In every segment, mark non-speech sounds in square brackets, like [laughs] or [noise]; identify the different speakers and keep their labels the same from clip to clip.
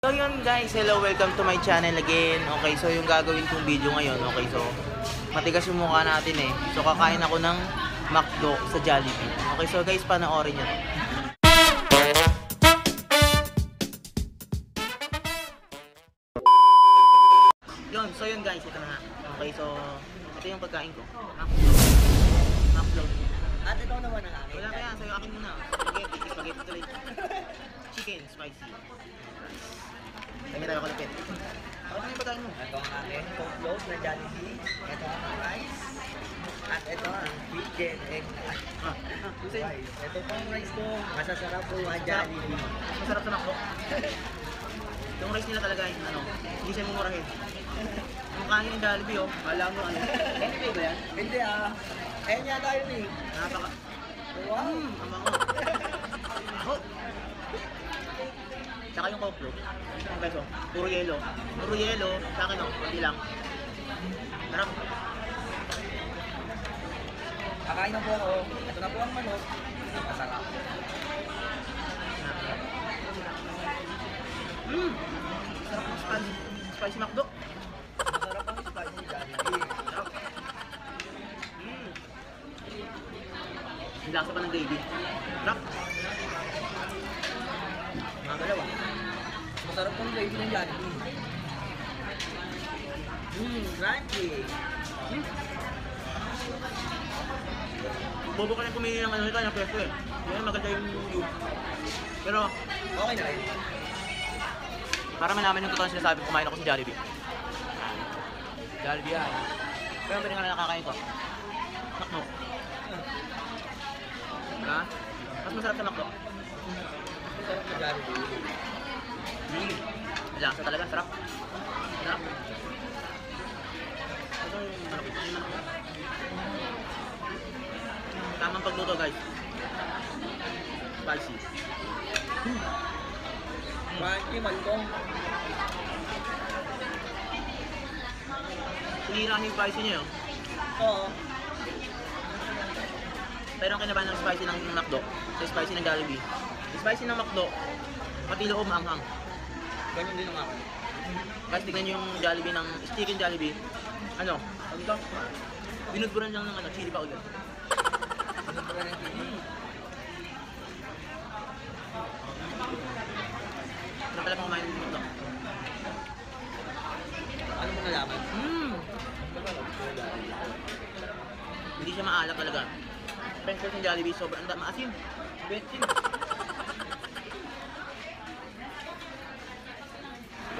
Speaker 1: So yun guys, hello, welcome to my channel again. Okay, so yung gagawin kong video ngayon, okay, so matigas yung mukha natin eh. So kakain ako ng McDo sa Jollibee. Okay, so guys, panoorin nyo. Yun, so yun guys, ito na nga. Okay, so ito yung pagkain ko. McDo. McDo.
Speaker 2: At ito naman ang akin.
Speaker 1: Wala kaya, sa'yo akin muna. Spaghetti, spaghetti tuloy. Chicken, spicy. Kanya tayo kalapit. Ano yung pagkain mo?
Speaker 2: Ito ang akin. Coke na Jollibee. Ito ang rice. At ito ang chicken egg.
Speaker 1: Ah, ah, yung.
Speaker 2: Ito po ang rice ko. Masasarap po ang Jollibee.
Speaker 1: Mas masarap sa McDo. Yung rice nila talaga, eh, ano, hindi siya mumurahin. Yung kanin ng Jollibee, oh, kala mo ano,
Speaker 2: Anyway ba yan? Hindi ah. Ayan yata yun eh.
Speaker 1: napaka...
Speaker 2: Wow.
Speaker 1: Mm, ang bango. Ako. Tsaka yung bro. Ang beso, puro yelo. Puro yelo, sa akin, oh, hindi lang. Sarap.
Speaker 2: Kakain na po ako. Ito na po ang manok. Masarap.
Speaker 1: Mmm! Sarap ng spicy, spicy McDo.
Speaker 2: Masarap ang spicy Jollibee.
Speaker 1: Sarap. Mmm! Ang lasa pa ng gravy. Sarap. Mga dalawa.
Speaker 2: Masarap po ang gravy ng Jollibee. Mmm, crunchy.
Speaker 1: Hmm? Bobo ka lang pumili ng ano nito, ng peso eh. Yan, maganda yung view. Pero,
Speaker 2: Okay na rin.
Speaker 1: para malaman yung totoo sinasabi, kumain ako sa Jollibee. Jollibee yan. Pero pwede ka na nakakain ko. Makno. Ha? Mas masarap sa Makno.
Speaker 2: Masarap na Jollibee.
Speaker 1: Hmm. Talaga, sarap. Sarap. Ito yung manok. Yung manok. Tamang pagluto guys. Spicy.
Speaker 2: Crunchy, malutong.
Speaker 1: Sinira niyo yung spicy niya yun.
Speaker 2: Oo.
Speaker 1: Pero ang kinabahan ng spicy ng McDo, sa spicy ng Jollibee. Spicy ng McDo, pati loob maanghang.
Speaker 2: Ganyan din ang akin.
Speaker 1: Kasi tignan yung Jollibee ng chicken Jollibee. Ano? Ang ito? Binudburan lang ng ano, chili powder.
Speaker 2: Ano pa rin yung
Speaker 1: Mm. Ano pala kumain ng McDo?
Speaker 2: Ano mo nalaman?
Speaker 1: Mm. Hindi siya maalat talaga. French fries ng Jollibee, sobrang da- maasim. Betsin.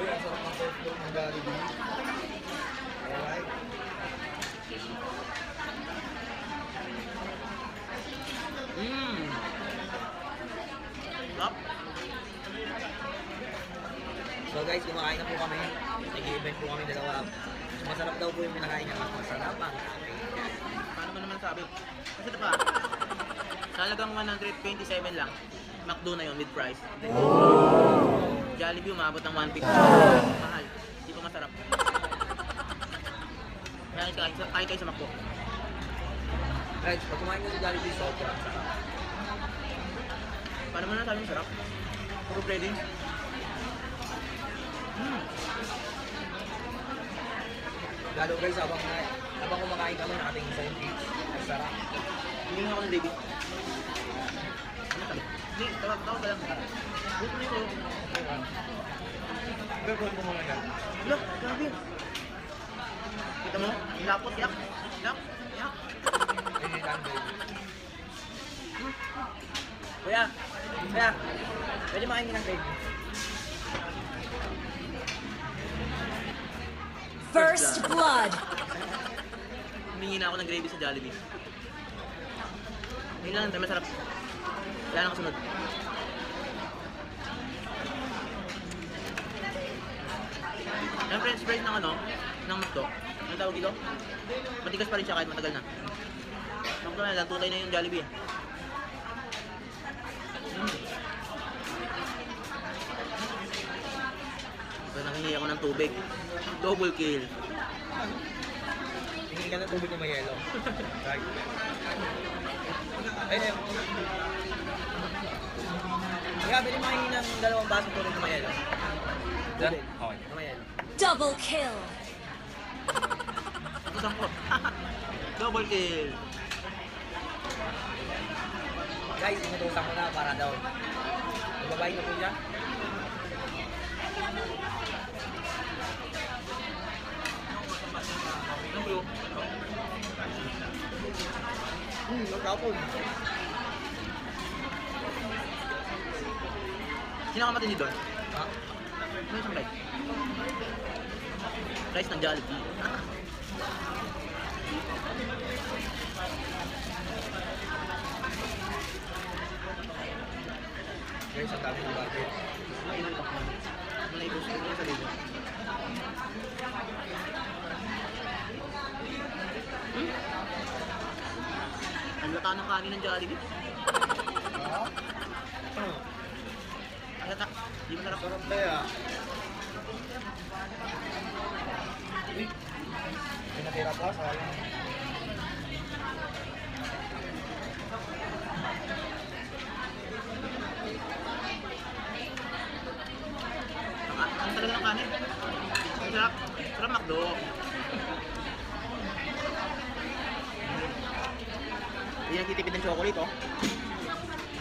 Speaker 2: Uy, ang sarap ng soft dog ng Jollibee. Alright.
Speaker 1: Mmm. Sarap.
Speaker 2: So guys, kumakain na po kami. Nag-event po kami dalawa. Mas masarap daw po yung pinakain niya. Mas masarap ang aking Jollibee.
Speaker 1: Paano mo naman sabi? Kasi ito pa, sa halagang 127 lang, McDo na yun with price. Jollibee umabot ng 150. Mahal. Hindi pa masarap. Kaya kain, kain kayo sa McDo.
Speaker 2: Guys, pag kumain ka sa Jollibee, sobrang sarap.
Speaker 1: Paano mo nasabi masarap? Puro breading. Mm.
Speaker 2: Lalo guys, habang, na, habang kumakain kami, nakatingin sa yung page. Ang sarap.
Speaker 1: Hindi nga ako ng baby. Ano sabi? Hindi, tawag tawag ka lang. Buto.
Speaker 2: Pero kung mo muna dyan.
Speaker 1: Wala, grabe. Kita mo? Yung lapot, yak. Yak, yak. Kuya, kuya, pwede makain ng gravy.
Speaker 3: First blood.
Speaker 1: Humingi na ako ng gravy sa Jollibee. Yun lang, masarap. Wala nang kasunod. Yung french fries ng ano, ng McDo, ang tawag dito, matigas pa rin siya kahit matagal na. McDo na tunay na yung Jollibee. Mm. So, nangingi ako ng tubig. Double kill.
Speaker 2: Ka ng tubig na may yelo. Right. Ayun yun. Kaya pwede makahingi ng dalawang baso tubig na may yelo. Yan?
Speaker 4: Okay.
Speaker 2: Yan.
Speaker 3: Double kill.
Speaker 1: Ko. [laughs] Double kill.
Speaker 2: Guys, inutusan ko na para daw. Magbabayin na po siya. Hmm, magkapon.
Speaker 1: Sino ka matindi doon?
Speaker 2: Ha?
Speaker 1: Ano yung rice? Rice ng Jollibee. [laughs]
Speaker 2: Guys, ang dami ng budget.
Speaker 1: Malay ko siya sa dito. Ang lata ng kanin ng Jollibee. Ang lata. Di masarap.
Speaker 2: Sarap na yan. Uy, pinatira pa, sayang.
Speaker 1: Ang, ang talaga ng kanin. Ang sarap. Sarap makdo. Hindi nagtitipid ng chocolate, oh.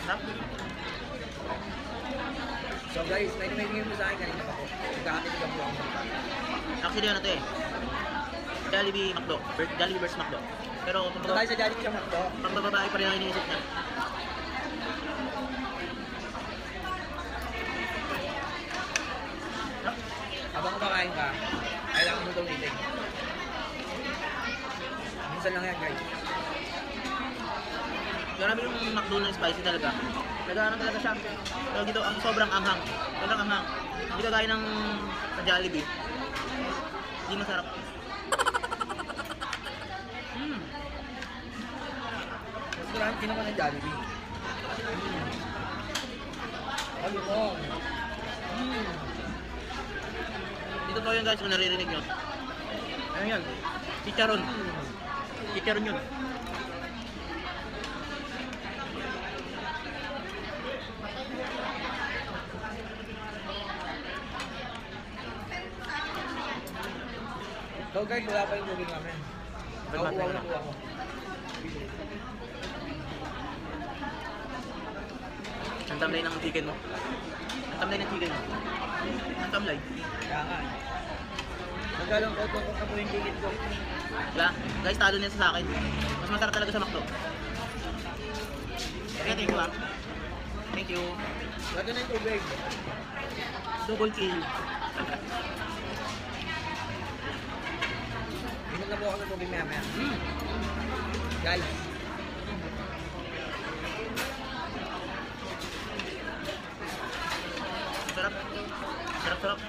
Speaker 1: Sarap.
Speaker 2: So guys, may namigay mo sa akin kanina pa po. Nagkakatitigan po ako.
Speaker 1: Actually, ano to eh. Jollibee McDo. Jollibee versus McDo. Pero kung
Speaker 2: Punta tayo sa Jollibee sa Macdo.
Speaker 1: pang babae pa rin ang iniisip niya.
Speaker 2: Habang kumakain ka, kailangan mo gawin Minsan lang yan guys.
Speaker 1: Grabe yung McDo na spicy talaga. Nagano talaga siya. Pero dito, ang sobrang anghang. Sobrang anghang. Hindi kagaya ng sa Jollibee. Hindi masarap. Mm.
Speaker 2: Mas marami din naman ng Jollibee. Ano mo? Mm.
Speaker 1: Dito to yun guys kung naririnig nyo. Ano yan? Chicharon. Chicharon yun.
Speaker 2: So guys, wala pa yung tubig namin.
Speaker 1: Ba't
Speaker 2: Nauuwaw
Speaker 1: matay
Speaker 2: na
Speaker 1: na?
Speaker 2: po ako.
Speaker 1: Ang tamlay ng chicken mo. Ang tamlay ng chicken mo. Ang tamlay.
Speaker 2: Kaya nga. eh. Nagalang ko ito ko po yung ticket ko.
Speaker 1: Wala. Guys, talo niya sa akin. Mas masarap talaga sa McDo. Okay, thank you ah. Thank you.
Speaker 2: Lagyan na yung tubig.
Speaker 1: Double kill.
Speaker 2: Na po ako ng tubig maya maya.
Speaker 1: Mm.
Speaker 2: Guys,
Speaker 1: Sarap. Sarap, sarap.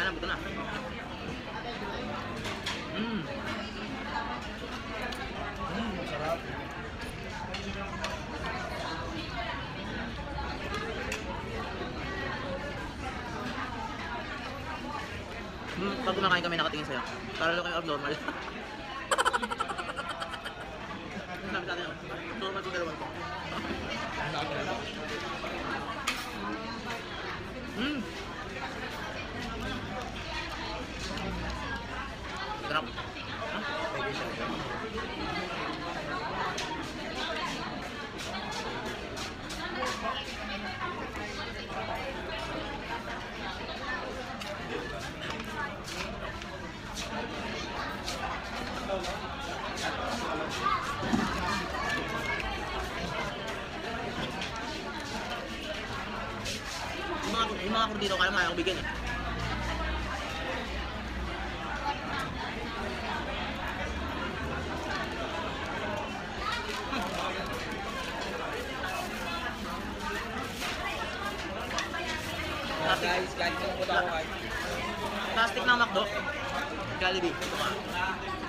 Speaker 1: Ano, buto na. Mm.
Speaker 2: mm, sarap.
Speaker 1: Mm, pag kumakain kami nakatingin sa'yo, para lang kayo abnormal. Sabi sa atin, oh, normal itong dalawa [laughs] ko.
Speaker 2: Ang dami na lang.
Speaker 1: Mm. Sarap. Mga kurdito, kaya kaya ko bigyan eh.
Speaker 2: Guys, kung punta ako kahit.
Speaker 1: Plastic ng McDo. Jollibee. Ito ka.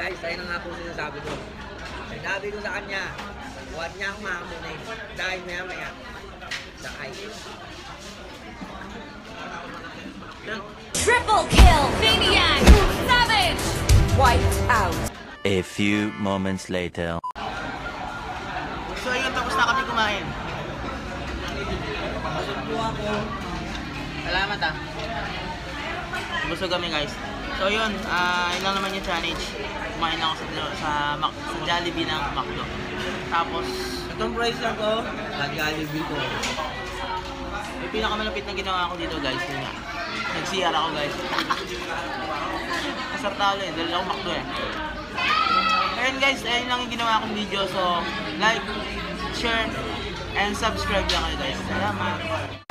Speaker 2: Guys, tayo na nga po sinasabi ko. Sinabi ko sa kanya, huwag niyang mamunin dahil maya maya sakay.
Speaker 3: Triple kill. Maniac. Savage. Wiped out.
Speaker 4: A few moments later.
Speaker 1: So ayun, tapos na kami kumain.
Speaker 2: Busog po ako.
Speaker 1: Salamat ah. Busog kami guys. So yun, ah yun lang naman yung challenge. Kumain ako sa, sa, Mac, sa Jollibee ng McDo. Tapos,
Speaker 2: Itong price lang ko, nag-Jollibee ko.
Speaker 1: yung pinakamalapit na ginawa ko dito guys, yun nga. Nag-CR ako guys. Masarap talo eh, dahil ako McDo eh. Ayun guys, ayun lang yung ginawa kong video. So, like, share, and subscribe lang kayo guys. Salamat!